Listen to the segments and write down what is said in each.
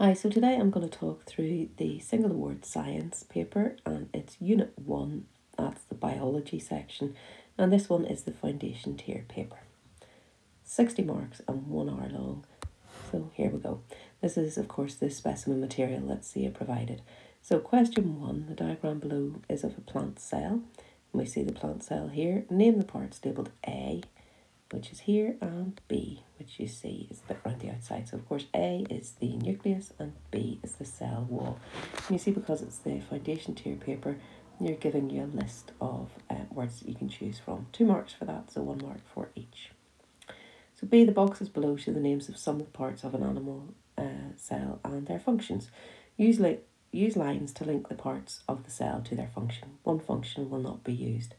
Hi, so today I'm going to talk through the single award science paper and it's unit 1, that's the biology section, and this one is the foundation tier paper. 60 marks and 1 hour long. So here we go. This is of course the specimen material that CCEA provided. So question 1, the diagram below is of a plant cell. And we see the plant cell here. Name the parts labelled A, which is here, and B, which you see is a bit around the outside. So of course A is the nucleus and B is the cell wall. And you see because it's the foundation tier paper, you're giving you a list of uh, words that you can choose from. Two marks for that, so one mark for each. So B, the boxes below show the names of some of the parts of an animal uh, cell and their functions. Usually use lines to link the parts of the cell to their function. One function will not be used.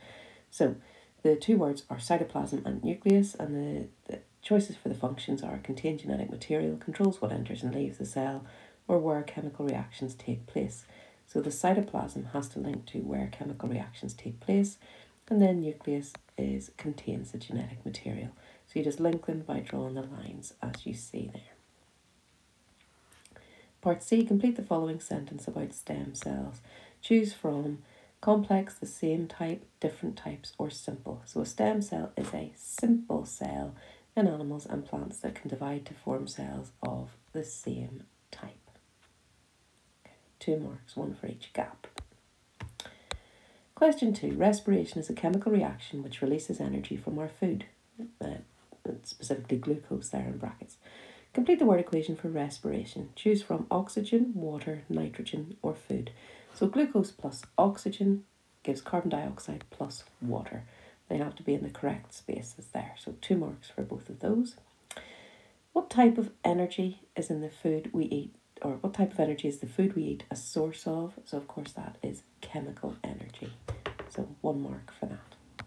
So the two words are cytoplasm and nucleus, and the, the choices for the functions are contain genetic material, controls what enters and leaves the cell, or where chemical reactions take place. So the cytoplasm has to link to where chemical reactions take place, and then nucleus is contains the genetic material. So you just link them by drawing the lines as you see there. Part C, complete the following sentence about stem cells. Choose from complex, the same type, different types, or simple. So a stem cell is a simple cell in animals and plants that can divide to form cells of the same type. Two marks, one for each gap. Question two, respiration is a chemical reaction which releases energy from our food, uh, specifically glucose there in brackets. Complete the word equation for respiration. Choose from oxygen, water, nitrogen, or food. So glucose plus oxygen gives carbon dioxide plus water. They have to be in the correct spaces there. So two marks for both of those. What type of energy is in the food we eat, or what type of energy is the food we eat a source of? So of course that is chemical energy. So one mark for that.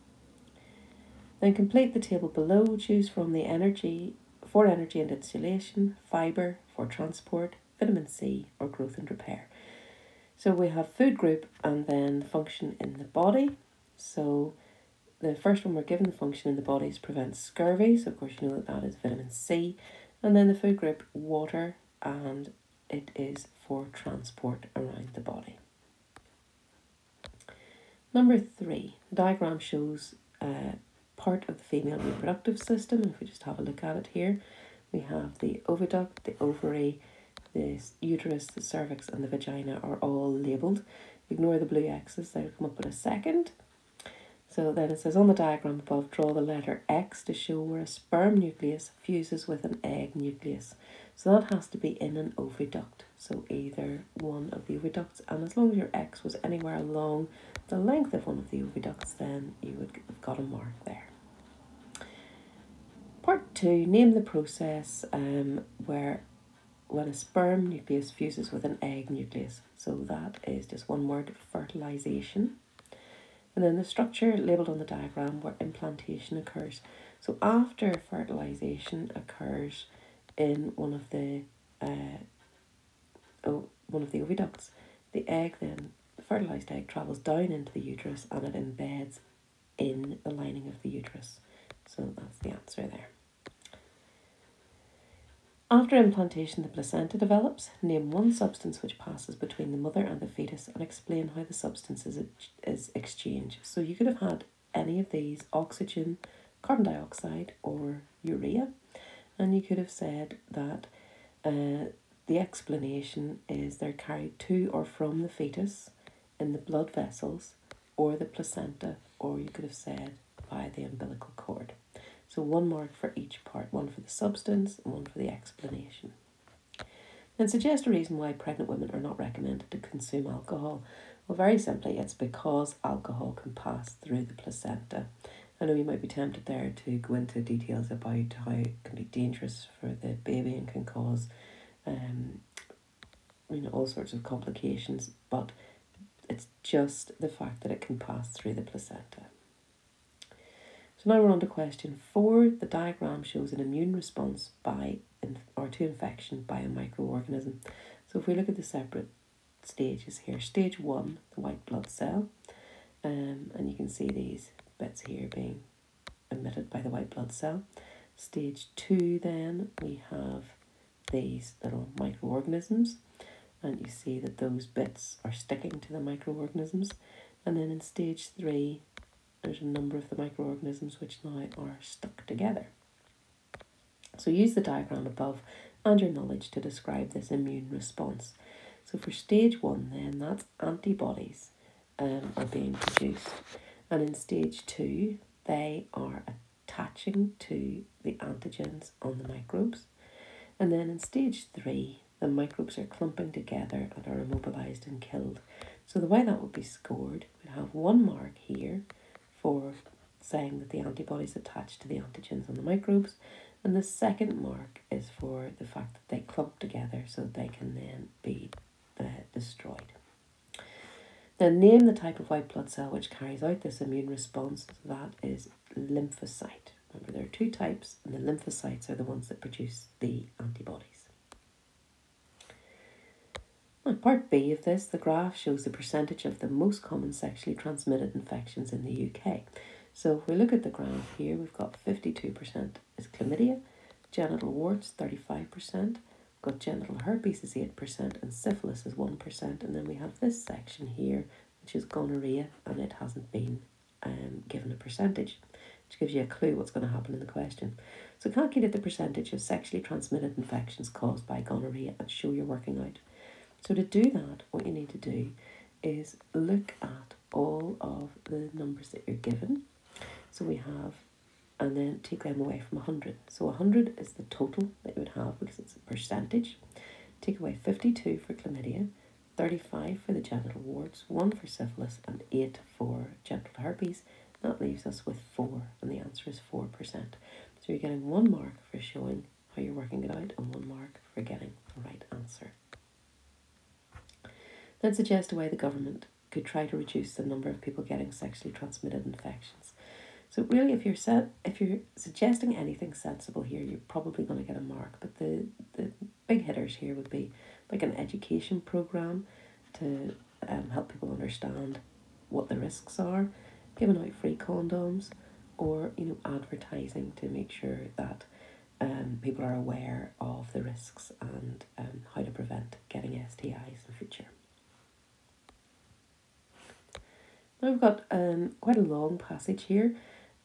Then complete the table below. Choose from the energy for energy and insulation, fibre for transport, vitamin C, or growth and repair. So we have food group and then function in the body. So the first one we're given the function in the body is prevent scurvy. So of course you know that that is vitamin C. And then the food group water and it is for transport around the body. Number three, diagram shows uh, part of the female reproductive system. If we just have a look at it here, we have the oviduct, the ovary, the uterus, the cervix, and the vagina are all labelled. Ignore the blue X's, they'll come up in a second. So then it says on the diagram above, draw the letter X to show where a sperm nucleus fuses with an egg nucleus. So that has to be in an oviduct. So either one of the oviducts, and as long as your X was anywhere along the length of one of the oviducts, then you would have got a mark there. Part two, name the process um, where when a sperm nucleus fuses with an egg nucleus. So that is just one word, fertilization. And then the structure labelled on the diagram where implantation occurs. So after fertilization occurs in one of the uh, oh, one of the oviducts, the egg then, the fertilized egg travels down into the uterus and it embeds in the lining of the uterus. So that's the answer there. After implantation, the placenta develops. Name one substance which passes between the mother and the fetus and explain how the substance is, is exchanged. So you could have had any of these oxygen, carbon dioxide, or urea, and you could have said that uh, the explanation is they're carried to or from the fetus in the blood vessels or the placenta, or you could have said via the umbilical cord. So one mark for each part, one for the substance and one for the explanation. Then suggest a reason why pregnant women are not recommended to consume alcohol. Well, very simply, it's because alcohol can pass through the placenta. I know you might be tempted there to go into details about how it can be dangerous for the baby and can cause um, you know, all sorts of complications, but it's just the fact that it can pass through the placenta. So now we're on to question four. The diagram shows an immune response by or to infection by a microorganism. So if we look at the separate stages here, stage one, the white blood cell, um, and you can see these bits here being emitted by the white blood cell. Stage two, then we have these little microorganisms and you see that those bits are sticking to the microorganisms and then in stage three there's a number of the microorganisms which now are stuck together. So use the diagram above and your knowledge to describe this immune response. So for stage one then that's antibodies um, are being produced and in stage two they are attaching to the antigens on the microbes and then in stage three the microbes are clumping together and are immobilized and killed. So the way that would be scored, we'd have one mark here for saying that the antibodies attach to the antigens on the microbes, and the second mark is for the fact that they clump together so that they can then be uh, destroyed. Now name the type of white blood cell which carries out this immune response. That is lymphocyte. Remember there are two types and the lymphocytes are the ones that produce the antibodies. On part B of this, the graph shows the percentage of the most common sexually transmitted infections in the UK. So if we look at the graph here, we've got 52% is chlamydia, genital warts 35%, got genital herpes is 8%, and syphilis is 1%. And then we have this section here, which is gonorrhea, and it hasn't been um, given a percentage, which gives you a clue what's going to happen in the question. So calculate the percentage of sexually transmitted infections caused by gonorrhea and show your working out. So to do that, what you need to do is look at all of the numbers that you're given. So we have, and then take them away from 100. So 100 is the total that you would have because it's a percentage. Take away 52 for chlamydia, 35 for the genital warts, 1 for syphilis, and 8 for genital herpes. That leaves us with 4, and the answer is 4%. So you're getting one mark for showing how you're working it out, and one mark for getting the right answer then suggest a way the government could try to reduce the number of people getting sexually transmitted infections. So really, if you're set, if you're suggesting anything sensible here, you're probably going to get a mark. But the the big hitters here would be like an education program to um, help people understand what the risks are, giving out free condoms, or you know advertising to make sure that um, people are aware of the risks and um, how to prevent getting STIs in the future. Now I've got um, quite a long passage here.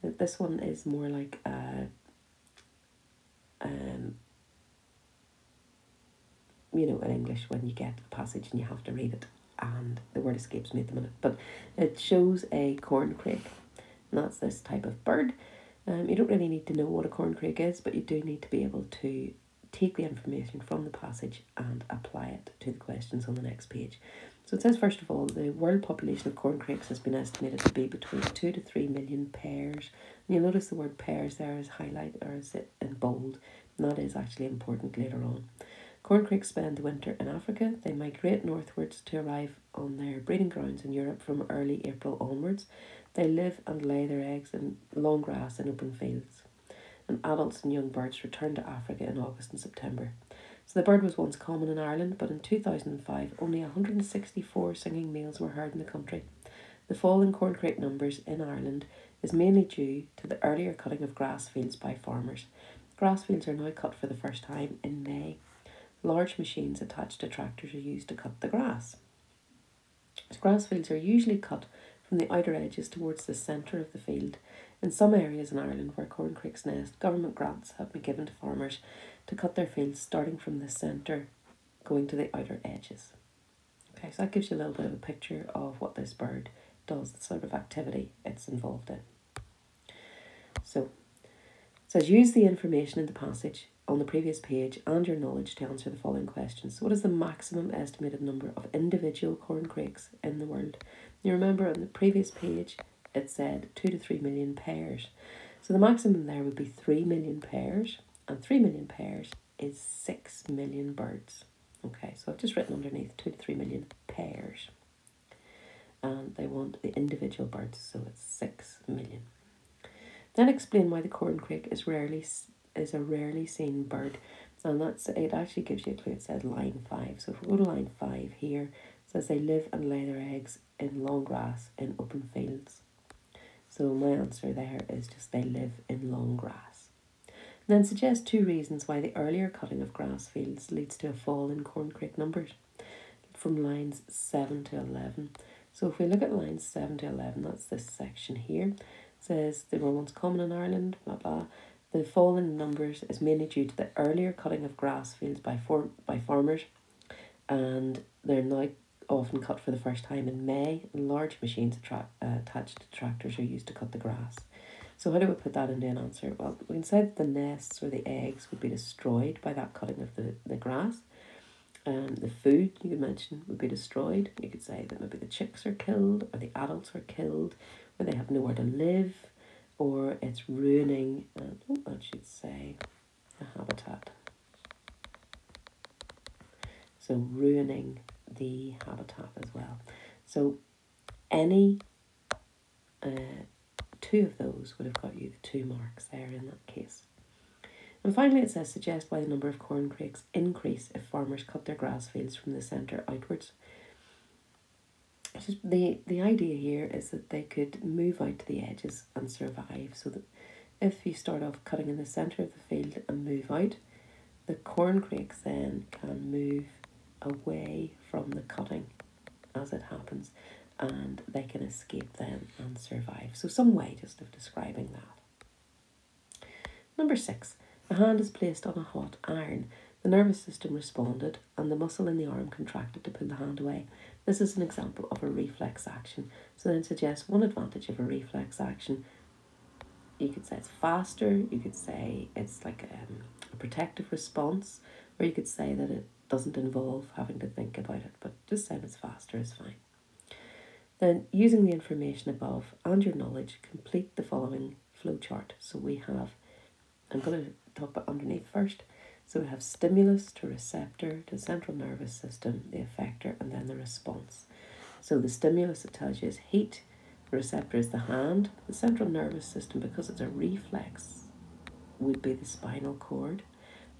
This one is more like a, um, you know, in English when you get a passage and you have to read it and the word escapes me at the minute. But it shows a corncrake and that's this type of bird. Um, you don't really need to know what a corncrake is, but you do need to be able to take the information from the passage and apply it to the questions on the next page. So it says, first of all, the world population of corncrakes has been estimated to be between 2 to 3 million pairs. And you'll notice the word pairs there is highlighted or is in bold, and that is actually important later on. Corncrakes spend the winter in Africa. They migrate northwards to arrive on their breeding grounds in Europe from early April onwards. They live and lay their eggs in long grass in open fields. And adults and young birds return to Africa in August and September. So the bird was once common in Ireland, but in 2005 only 164 singing males were heard in the country. The fall in corncrake numbers in Ireland is mainly due to the earlier cutting of grass fields by farmers. Grass fields are now cut for the first time in May. Large machines attached to tractors are used to cut the grass. So grass fields are usually cut from the outer edges towards the centre of the field. In some areas in Ireland where corncrakes nest, government grants have been given to farmers to cut their fields starting from the centre going to the outer edges. Okay, so that gives you a little bit of a picture of what this bird does, the sort of activity it's involved in. So it says use the information in the passage on the previous page and your knowledge to answer the following questions. So what is the maximum estimated number of individual corncrakes in the world? You remember on the previous page it said two to three million pairs. So the maximum there would be three million pairs and 3 million pairs is 6 million birds. Okay, so I've just written underneath 2 to 3 million pairs. And they want the individual birds, so it's 6 million. Then explain why the corncrake is rarely is a rarely seen bird. And that's it actually gives you a clue. It says line five. So if we go to line five here, it says they live and lay their eggs in long grass in open fields. So my answer there is just they live in long grass. Then suggest two reasons why the earlier cutting of grass fields leads to a fall in corncrake numbers from lines 7 to 11. So if we look at lines 7 to 11, that's this section here, it says they were once common in Ireland, blah blah. The fall in numbers is mainly due to the earlier cutting of grass fields by, for, by farmers, and they're now often cut for the first time in May, and large machines attra- uh, attached to tractors are used to cut the grass. So how do we put that into an answer? Well, we can say that the nests or the eggs would be destroyed by that cutting of the, the grass. Um, the food you could mention would be destroyed. You could say that maybe the chicks are killed or the adults are killed or they have nowhere to live or it's ruining, and uh, that should say, the habitat. So ruining the habitat as well. So any uh, two of those would have got you the two marks there in that case. And finally, it says suggest why the number of corn corncrakes increase if farmers cut their grass fields from the centre outwards. Just the the idea here is that they could move out to the edges and survive. So that if you start off cutting in the centre of the field and move out, the corn corncrakes then can move away from the cutting as it happens and they can escape then and survive. So, some way just of describing that. Number six, the hand is placed on a hot iron. The nervous system responded and the muscle in the arm contracted to pull the hand away. This is an example of a reflex action. So, then suggest one advantage of a reflex action. You could say it's faster, you could say it's like um, a protective response, or you could say that it doesn't involve having to think about it, but just saying it's faster is fine. Then, using the information above and your knowledge, complete the following flowchart. So we have, I'm going to talk about underneath first. So we have stimulus to receptor to central nervous system, the effector, and then the response. So the stimulus it tells you is heat, the receptor is the hand, the central nervous system, because it's a reflex, would be the spinal cord.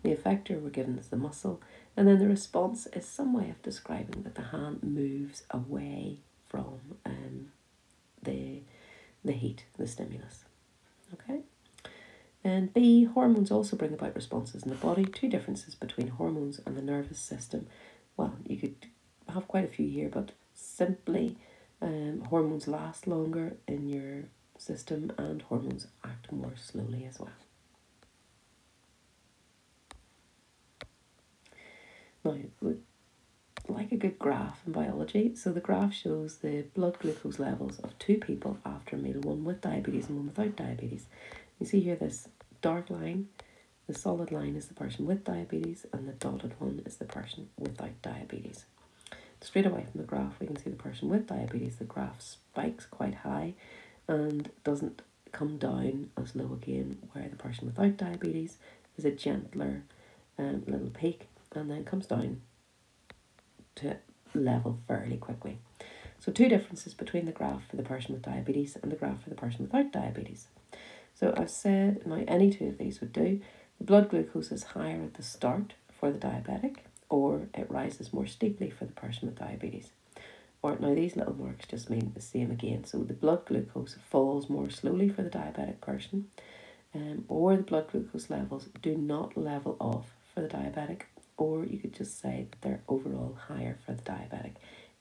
The effector we're given as the muscle, and then the response is some way of describing that the hand moves away from um, the, the heat, the stimulus. Okay? And B, hormones also bring about responses in the body. Two differences between hormones and the nervous system. Well, you could have quite a few here, but simply um, hormones last longer in your system and hormones act more slowly as well. Now, like a good graph in biology. So the graph shows the blood glucose levels of two people after a meal, one with diabetes and one without diabetes. You see here this dark line, the solid line is the person with diabetes and the dotted one is the person without diabetes. Straight away from the graph we can see the person with diabetes, the graph spikes quite high and doesn't come down as low again where the person without diabetes is a gentler um, little peak and then comes down to level fairly quickly. So two differences between the graph for the person with diabetes and the graph for the person without diabetes. So I've said now any two of these would do. The blood glucose is higher at the start for the diabetic or it rises more steeply for the person with diabetes. Or now these little marks just mean the same again. So the blood glucose falls more slowly for the diabetic person um, or the blood glucose levels do not level off for the diabetic or you could just say they're overall higher for the diabetic.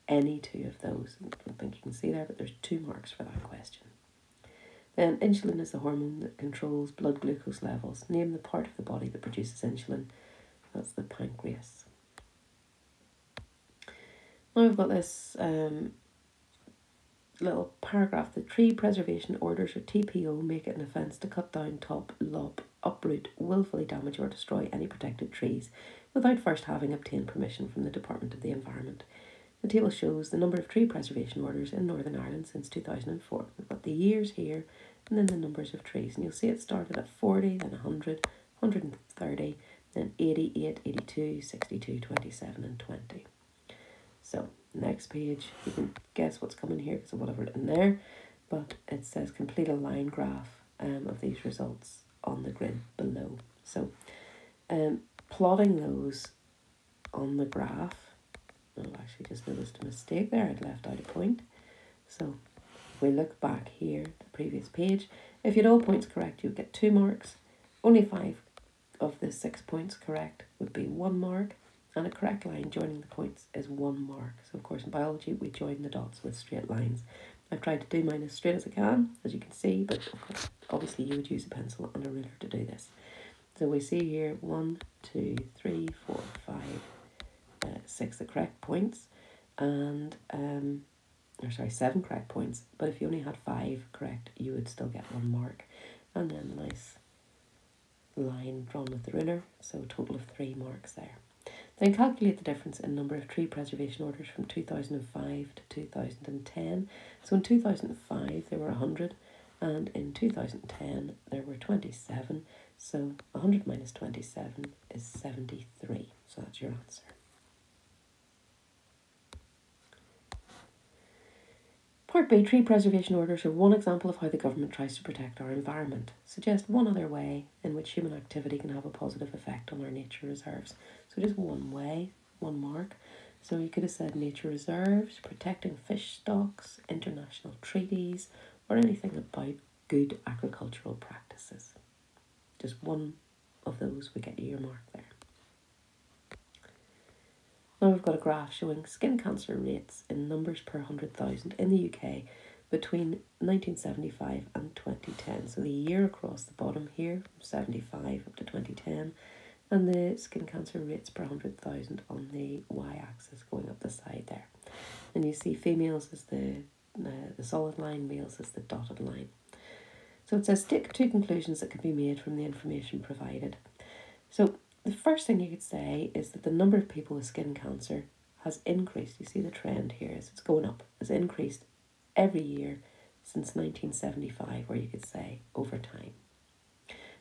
Any two of those. I don't think you can see there, but there's two marks for that question. Then insulin is the hormone that controls blood glucose levels. Name the part of the body that produces insulin. That's the pancreas. Now we've got this um, little paragraph. The tree preservation orders or TPO make it an offence to cut down, top, lop, uproot, willfully damage or destroy any protected trees without first having obtained permission from the Department of the Environment. The table shows the number of tree preservation orders in Northern Ireland since 2004. We've got the years here and then the numbers of trees. And you'll see it started at 40, then 100, 130, then 88, 82, 62, 27 and 20. So next page, you can guess what's coming here because of what I've written there. But it says complete a line graph um, of these results on the grid below. So um, plotting those on the graph, I've actually just noticed a mistake there, I'd left out a point. So if we look back here, the previous page, if you had all points correct, you would get two marks. Only five of the six points correct would be one mark, and a correct line joining the points is one mark. So, of course, in biology, we join the dots with straight lines. I've tried to do mine as straight as I can, as you can see, but obviously you would use a pencil and a ruler to do this. So we see here one, two, three, four, five, uh, six the correct points, and um, or sorry, seven correct points. But if you only had five correct, you would still get one mark, and then a nice line drawn with the ruler. So a total of three marks there. Then calculate the difference in number of tree preservation orders from 2005 to 2010. So in 2005 there were 100 and in 2010 there were 27. So 100 minus 27 is 73. So that's your answer. Part B, tree preservation orders are one example of how the government tries to protect our environment. Suggest one other way in which human activity can have a positive effect on our nature reserves. So just one way, one mark. So you could have said nature reserves, protecting fish stocks, international treaties, or anything about good agricultural practices. Just one of those would get you your mark there. Now we've got a graph showing skin cancer rates in numbers per 100,000 in the UK between 1975 and 2010. So the year across the bottom here, 75 up to 2010, and the skin cancer rates per 100,000 on the y-axis going up the side there. And you see females as the, uh, the solid line, males as the dotted line. So it says stick two conclusions that can be made from the information provided. So the first thing you could say is that the number of people with skin cancer has increased. You see the trend here as it's going up, has increased every year since 1975, or you could say over time.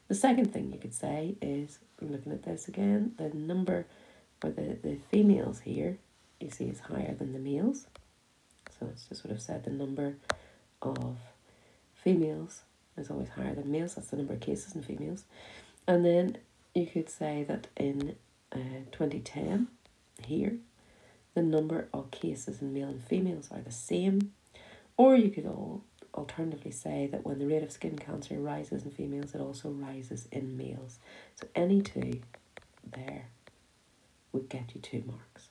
The second thing you could say is, looking at this again, the number for the, the females here, you see is higher than the males. So it's just sort of said the number of females is always higher than males. That's the number of cases in females. And then you could say that in uh, 2010, here, the number of cases in male and females are the same. Or you could all alternatively say that when the rate of skin cancer rises in females, it also rises in males. So any two there would get you two marks.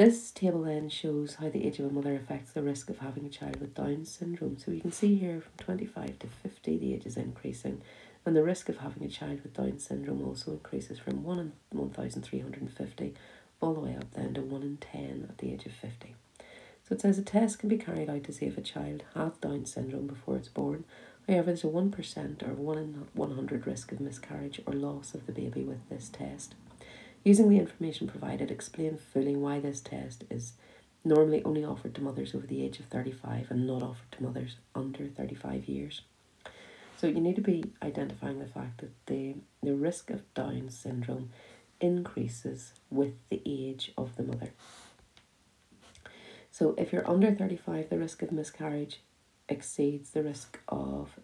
This table then shows how the age of a mother affects the risk of having a child with Down syndrome. So you can see here from 25 to 50 the age is increasing and the risk of having a child with Down syndrome also increases from 1 in 1350 all the way up then to 1 in 10 at the age of 50. So it says a test can be carried out to see if a child has Down syndrome before it's born. However, there's a 1% or 1 in 100 risk of miscarriage or loss of the baby with this test. Using the information provided, explain fully why this test is normally only offered to mothers over the age of 35 and not offered to mothers under 35 years. So you need to be identifying the fact that the, the risk of Down syndrome increases with the age of the mother. So if you're under 35, the risk of miscarriage exceeds the risk of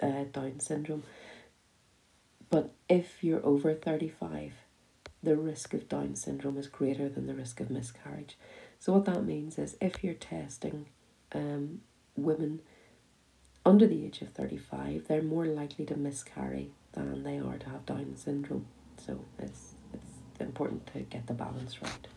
uh, Down syndrome. But if you're over 35, the risk of Down syndrome is greater than the risk of miscarriage. So what that means is if you're testing um, women under the age of 35, they're more likely to miscarry than they are to have Down syndrome. So it's, it's important to get the balance right.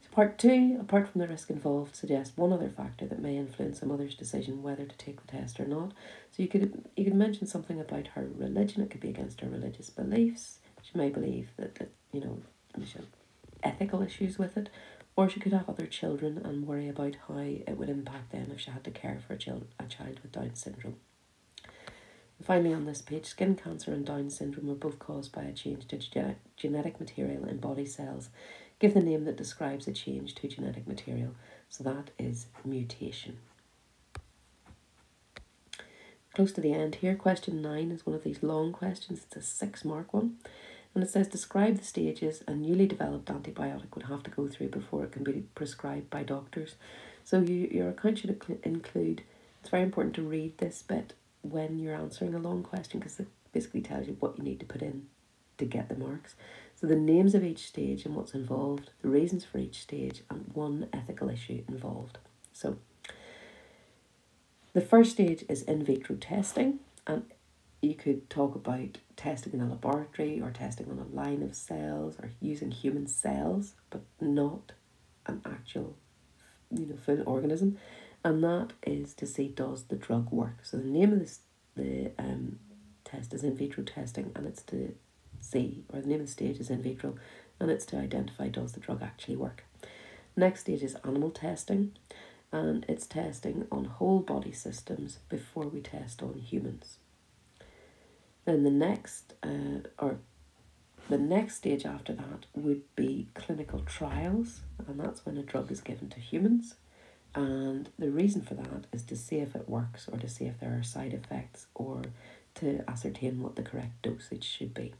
So part two, apart from the risk involved, suggests one other factor that may influence a mother's decision whether to take the test or not. So you could you could mention something about her religion. It could be against her religious beliefs. She may believe that, that you know she ethical issues with it, or she could have other children and worry about how it would impact them if she had to care for a child a child with Down syndrome. And finally, on this page, skin cancer and Down syndrome are both caused by a change to genetic material in body cells Give the name that describes a change to genetic material. So that is mutation. Close to the end here, question nine is one of these long questions. It's a six mark one. And it says, describe the stages a newly developed antibiotic would have to go through before it can be prescribed by doctors. So you, your account should include, it's very important to read this bit when you're answering a long question because it basically tells you what you need to put in to get the marks. So the names of each stage and what's involved, the reasons for each stage, and one ethical issue involved. So The first stage is in vitro testing, and you could talk about testing in a laboratory or testing on a line of cells or using human cells, but not an actual, you know, full organism, and that is to see does the drug work. So the name of this the um test is in vitro testing, and it's to see, or the name of the stage is in vitro, and it's to identify does the drug actually work. Next stage is animal testing, and it's testing on whole body systems before we test on humans. Then the next, uh, or the next stage after that would be clinical trials, and that's when a drug is given to humans. And the reason for that is to see if it works or to see if there are side effects or to ascertain what the correct dosage should be.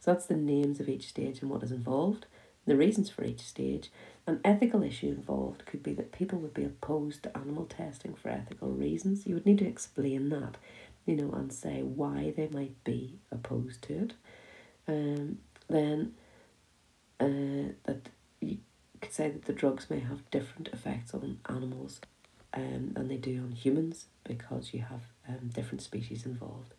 So that's the names of each stage and what is involved, the reasons for each stage. An ethical issue involved could be that people would be opposed to animal testing for ethical reasons. You would need to explain that, you know, and say why they might be opposed to it. Um, then uh, that you could say that the drugs may have different effects on animals um, than they do on humans because you have um, different species involved.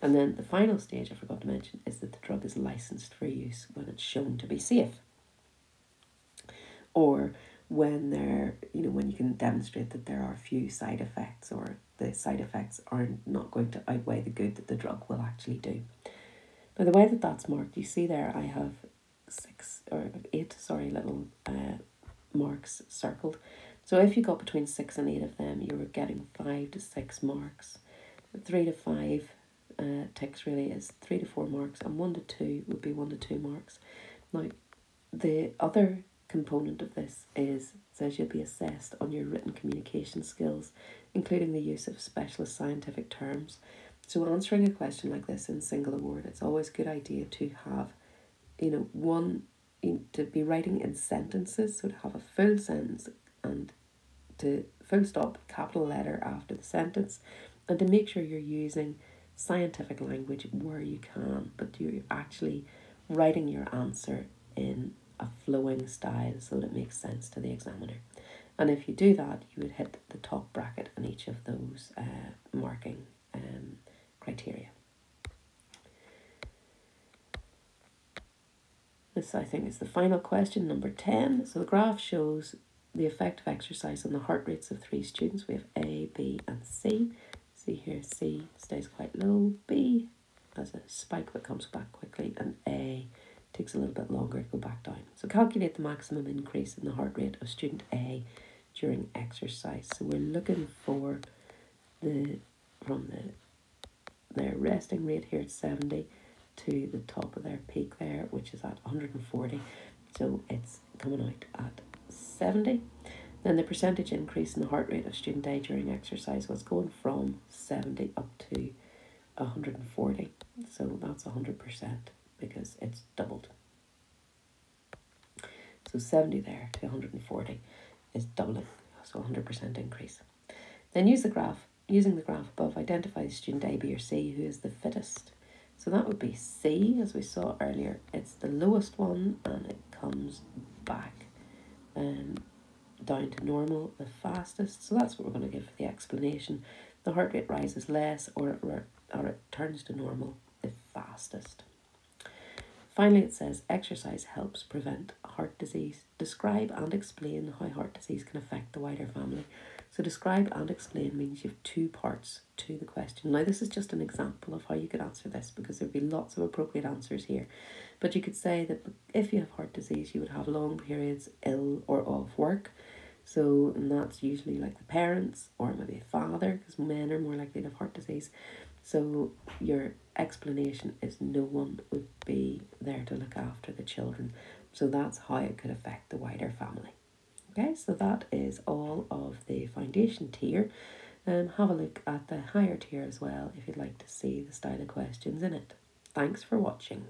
And then the final stage I forgot to mention is that the drug is licensed for use when it's shown to be safe. Or when there you know when you can demonstrate that there are few side effects or the side effects are not going to outweigh the good that the drug will actually do. Now the way that that's marked, you see there I have six or eight sorry little uh, marks circled. So if you got between six and eight of them, you were getting five to six marks. Three to five uh, ticks really is three to four marks, and one to two would be one to two marks. Now, the other component of this is says you'll be assessed on your written communication skills, including the use of specialist scientific terms. So answering a question like this in single award, it's always a good idea to have, you know, one to be writing in sentences, so to have a full sentence and to full stop capital letter after the sentence, and to make sure you're using scientific language where you can, but you're actually writing your answer in a flowing style so that it makes sense to the examiner. And if you do that, you would hit the top bracket on each of those uh, marking um, criteria. This, I think, is the final question, number 10. So the graph shows the effect of exercise on the heart rates of three students. We have A, B, and C. See here, C stays quite low, B has a spike that comes back quickly, and A takes a little bit longer to go back down. So calculate the maximum increase in the heart rate of student A during exercise. So we're looking for the from the their resting rate here at 70 to the top of their peak there, which is at 140. So it's coming out at 70. Then the percentage increase in the heart rate of student A during exercise was going from 70 up to 140. So that's 100% because it's doubled. So 70 there to 140 is doubling, so 100% increase. Then use the graph, using the graph above, identify student A, B or C who is the fittest. So that would be C, as we saw earlier. It's the lowest one and it comes back. Um, down to normal the fastest. So that's what we're going to give for the explanation. The heart rate rises less or it, or it turns to normal the fastest. Finally, it says exercise helps prevent heart disease. Describe and explain how heart disease can affect the wider family. So, describe and explain means you have two parts to the question. Now, this is just an example of how you could answer this because there'd be lots of appropriate answers here. But you could say that if you have heart disease, you would have long periods ill or off work. So, and that's usually like the parents or maybe a father because men are more likely to have heart disease. So, your explanation is no one would be there to look after the children. So, that's how it could affect the wider family. Okay, so that is all of the foundation tier. And have a look at the higher tier as well if you'd like to see the style of questions in it. Thanks for watching.